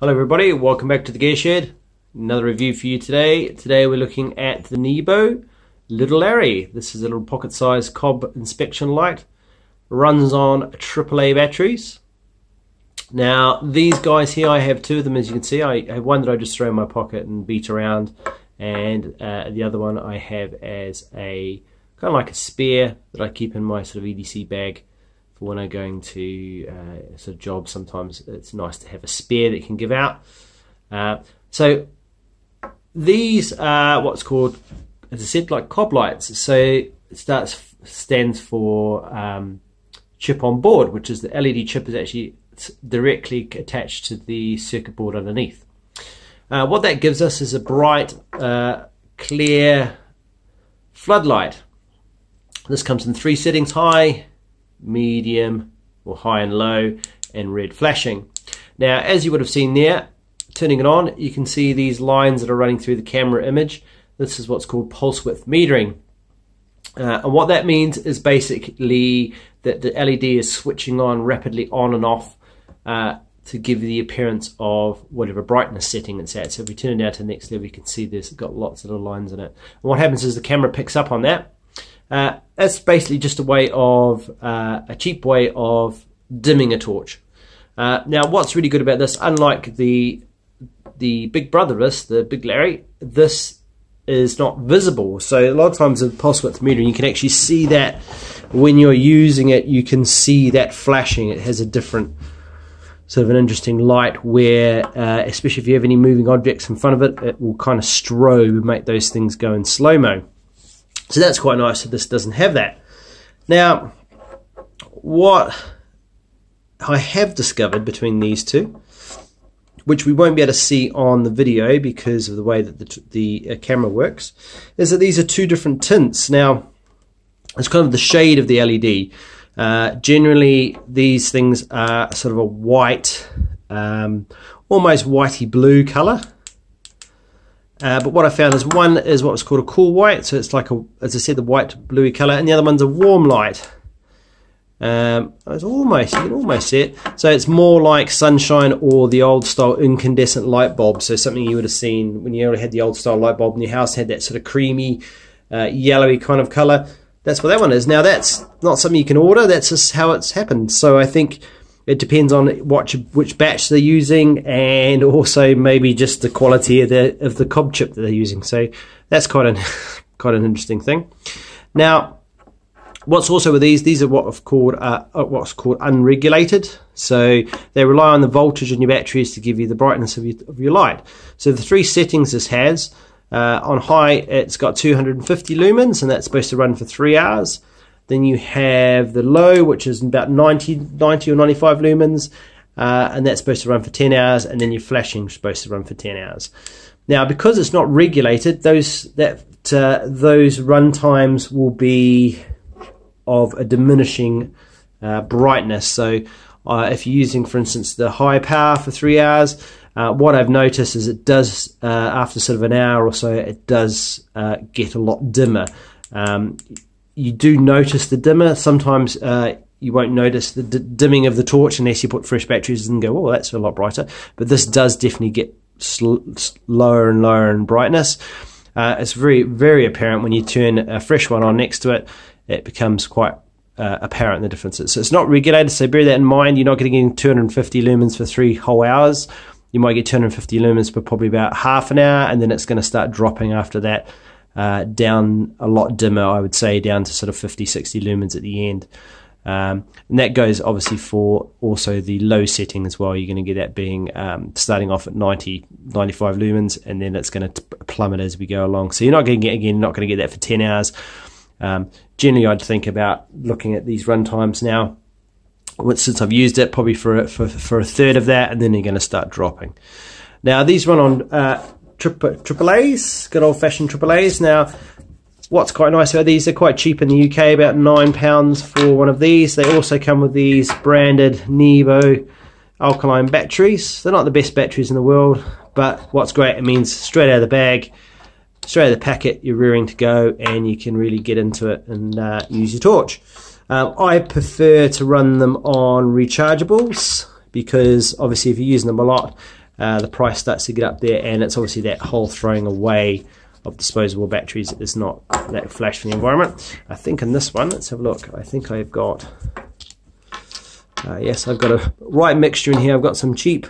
Hello everybody, welcome back to the Gear Shed. Another review for you today. Today we're looking at the Nebo Little Larry. This is a little pocket-sized cob inspection light. Runs on AAA batteries. Now these guys here, I have two of them as you can see. I have one that I just throw in my pocket and beat around and uh, the other one I have as a kind of like a spare that I keep in my sort of EDC bag when I'm going to uh, sort of job. Sometimes it's nice to have a spare that you can give out. Uh, so these are what's called, as I said, like cob lights. So it starts stands for um, chip on board, which is the LED chip is actually directly attached to the circuit board underneath. Uh, what that gives us is a bright, uh, clear floodlight. This comes in three settings: high, medium, or high and low, and red flashing. Now, as you would have seen there, turning it on, you can see these lines that are running through the camera image. This is what's called pulse width metering. Uh, and what that means is basically that the LED is switching on rapidly on and off uh, to give the appearance of whatever brightness setting it's at. So if we turn it down to the next level, you can see this got lots of little lines in it. And what happens is the camera picks up on that uh, that's basically just a way of uh, a cheap way of dimming a torch. Uh, now, what's really good about this, unlike the the Big Brother this, the Big Larry, this is not visible. So a lot of times with pulse width metering, you can actually see that when you're using it, you can see that flashing. It has a different sort of an interesting light where, uh, especially if you have any moving objects in front of it, it will kind of strobe, make those things go in slow mo. So that's quite nice that this doesn't have that. Now, what I have discovered between these two, which we won't be able to see on the video because of the way that the, the uh, camera works, is that these are two different tints. Now, it's kind of the shade of the LED. Uh, generally, these things are sort of a white, um, almost whitey blue color. Uh, but what I found is one is what's called a cool white, so it's like a, as I said, the white bluey color, and the other one's a warm light. Um, it's almost you can almost see it. So it's more like sunshine or the old style incandescent light bulb. So something you would have seen when you already had the old style light bulb in your house had that sort of creamy, uh, yellowy kind of color. That's what that one is. Now that's not something you can order. That's just how it's happened. So I think it depends on what which batch they're using, and also maybe just the quality of the of the cob chip that they're using. So that's quite an quite an interesting thing. Now, what's also with these? These are what have called uh, uh, what's called unregulated. So they rely on the voltage in your batteries to give you the brightness of your of your light. So the three settings this has. Uh, on high, it's got 250 lumens, and that's supposed to run for three hours. Then you have the low, which is about 90, 90 or 95 lumens, uh, and that's supposed to run for 10 hours. And then your flashing is supposed to run for 10 hours. Now, because it's not regulated, those that uh, those run times will be of a diminishing uh, brightness. So, uh, if you're using, for instance, the high power for three hours, uh, what I've noticed is it does, uh, after sort of an hour or so, it does get a lot dimmer. Um, you do notice the dimmer. Sometimes uh, you won't notice the d- dimming of the torch unless you put fresh batteries and go, oh, that's a lot brighter. But this does definitely get sl- lower and lower in brightness. Uh, it's very, very apparent when you turn a fresh one on next to it. It becomes quite uh, apparent the differences. So it's not regulated. So bear that in mind. You're not getting 250 lumens for three whole hours. You might get 250 lumens for probably about half an hour, and then it's going to start dropping after that uh, down a lot dimmer, I would say, down to sort of 50, 60 lumens at the end. Um, and that goes obviously for also the low setting as well. You're going to get that being um, starting off at 90, 95 lumens, and then it's going to plummet as we go along. So you're not going to get again, not going to get that for 10 hours. Um, generally, I'd think about looking at these run times now. Since I've used it, probably for for for a third of that, and then you're going to start dropping. Now these run on uh, triple, triple A's, good old fashioned triple A's. Now, what's quite nice about these, they're quite cheap in the UK, about £9 for one of these. They also come with these branded Nebo alkaline batteries. They're not the best batteries in the world, but what's great, it means straight out of the bag, straight out of the packet, you're rearing to go and you can really get into it and uh, use your torch. Um, I prefer to run them on rechargeables because obviously if you're using them a lot, uh, the price starts to get up there, and it's obviously that whole throwing away of disposable batteries is not that flash for the environment. I think in this one, let's have a look. I think I've got, uh, yes, I've got a right mixture in here. I've got some cheap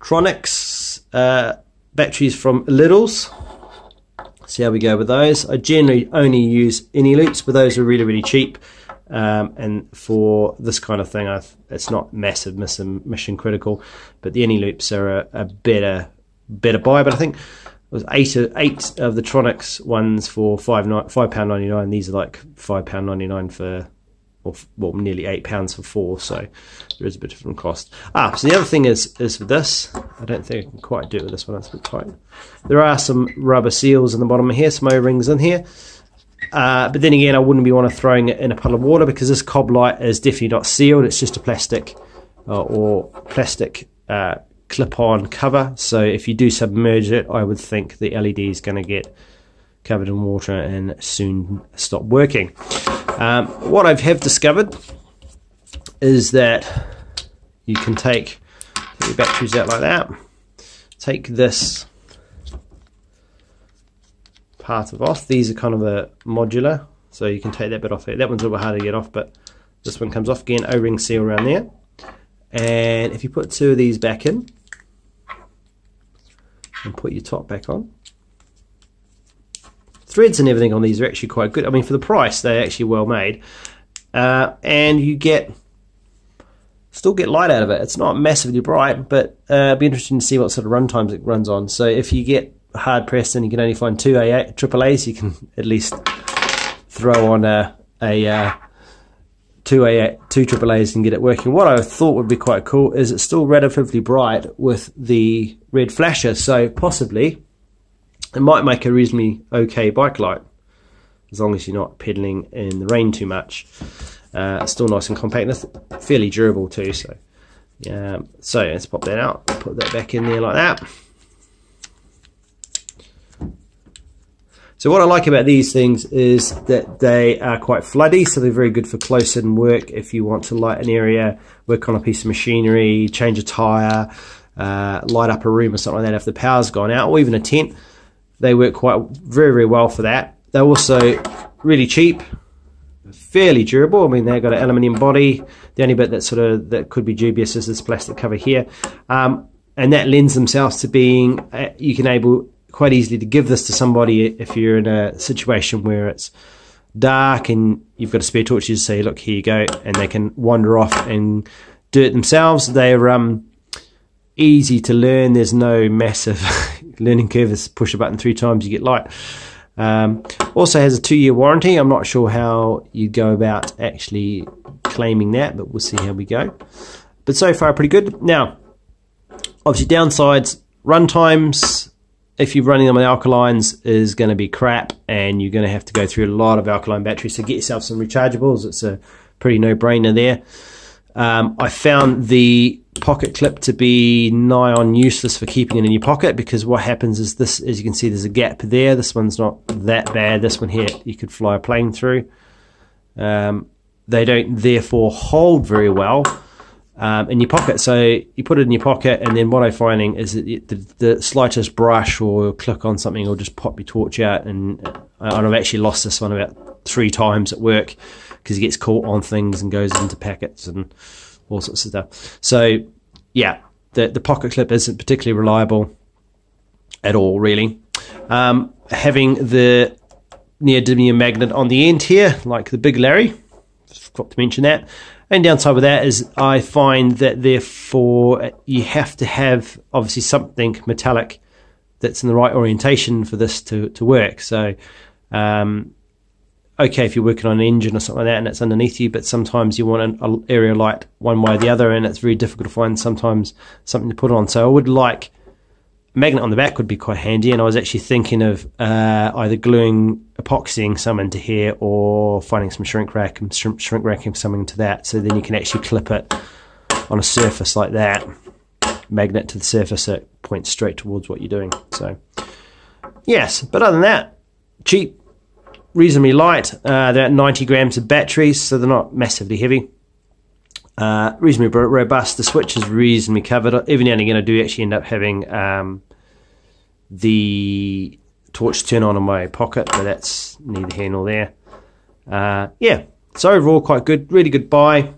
Tronics uh, batteries from Lidl's. See how we go with those. I generally only use Eneloops, but those are really, really cheap. Um, and for this kind of thing, I've, it's not massive mission, critical, but the Eneloops are a, a, better better buy. But I think it was eight eight of the Tronics ones for five five pound ninety nine. These are like five pound ninety nine for or well, nearly eight pounds for four. So there is a bit different cost. Ah, so the other thing is is for this. I don't think I can quite do it with this one. It's a bit tight. There are some rubber seals in the bottom here, some O rings in here. Uh, but then again, I wouldn't be want to throwing it in a puddle of water because this cob light is definitely not sealed. It's just a plastic uh, or plastic uh, clip-on cover. So if you do submerge it, I would think the LED is going to get covered in water and soon stop working. Um, what I have discovered is that you can take, take your batteries out like that, take this part of off. These are kind of a modular, so you can take that bit off there. That one's a little harder to get off, but this one comes off again, O-ring seal around there. And if you put two of these back in, and put your top back on, threads and everything on these are actually quite good. I mean, for the price, they're actually well made. Uh, and you get still get light out of it. It's not massively bright, but uh, it'd be interesting to see what sort of run times it runs on. So if you get hard pressed and you can only find two AA, triple A's, you can at least throw on a, a uh, two AA, two triple A's and get it working. What I thought would be quite cool is it's still relatively bright with the red flasher, so possibly it might make a reasonably okay bike light as long as you're not pedaling in the rain too much. Uh, still nice and compact, and fairly durable too. So, yeah. So let's pop that out, put that back in there like that. So what I like about these things is that they are quite floody, so they're very good for close-in work if you want to light an area, work on a piece of machinery, change a tyre, uh, light up a room or something like that if the power's gone out, or even a tent. They work quite very, very well for that. They're also really cheap, fairly durable. I mean, they've got an aluminium body. The only bit that sort of that could be dubious is this plastic cover here, um, and that lends themselves to being uh, you can able quite easily to give this to somebody if you're in a situation where it's dark and you've got a spare torch. You just say, "Look, here you go," and they can wander off and do it themselves. They're um, easy to learn. There's no massive learning curve. Is push a button three times, you get light. Um, also has a two-year warranty. I'm not sure how you go about actually claiming that, but we'll see how we go. But so far, pretty good. Now, obviously, downsides: run times. If you're running them on alkalines, is going to be crap, and you're going to have to go through a lot of alkaline batteries. So get yourself some rechargeables. It's a pretty no-brainer there. Um, I found the pocket clip to be nigh on useless for keeping it in your pocket because what happens is this, as you can see, there's a gap there. This one's not that bad. This one here, you could fly a plane through. Um, they don't therefore hold very well um, in your pocket. So you put it in your pocket, and then what I'm finding is that the, the, slightest brush or click on something will just pop your torch out. And, uh, and I've actually lost this one about three times at work because it gets caught on things and goes into packets and all sorts of stuff. So, yeah, the, the pocket clip isn't particularly reliable at all, really. Um, having the neodymium magnet on the end here, like the Big Larry, forgot to mention that. And downside with that is I find that therefore you have to have obviously something metallic that's in the right orientation for this to, to work. So um, okay if you're working on an engine or something like that and it's underneath you, but sometimes you want an area light one way or the other, and it's very difficult to find sometimes something to put on. So I would like magnet on the back would be quite handy, and I was actually thinking of uh, either gluing epoxying some into here or finding some shrink wrap and shrink, shrink wrapping something to that, so then you can actually clip it on a surface like that, magnet to the surface, it points straight towards what you're doing. So yes, but other than that, cheap reasonably light. Uh, they're at 90 grams of batteries, so they're not massively heavy. Uh, reasonably robust. The switch is reasonably covered. Every now and again, I do actually end up having um, the torch turn on in my pocket, but that's neither here nor there. Uh, yeah, so overall, quite good. Really good buy.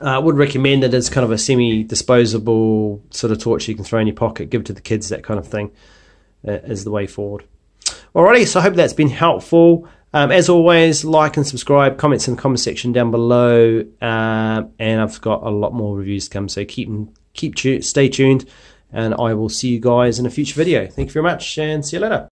I uh, would recommend it as kind of a semi-disposable sort of torch you can throw in your pocket, give to the kids, that kind of thing, uh, is the way forward. Alrighty, so I hope that's been helpful. Um, as always, like and subscribe, comments in the comment section down below, um, and I've got a lot more reviews to come. So keep keep stay tuned, and I will see you guys in a future video. Thank you very much, and see you later.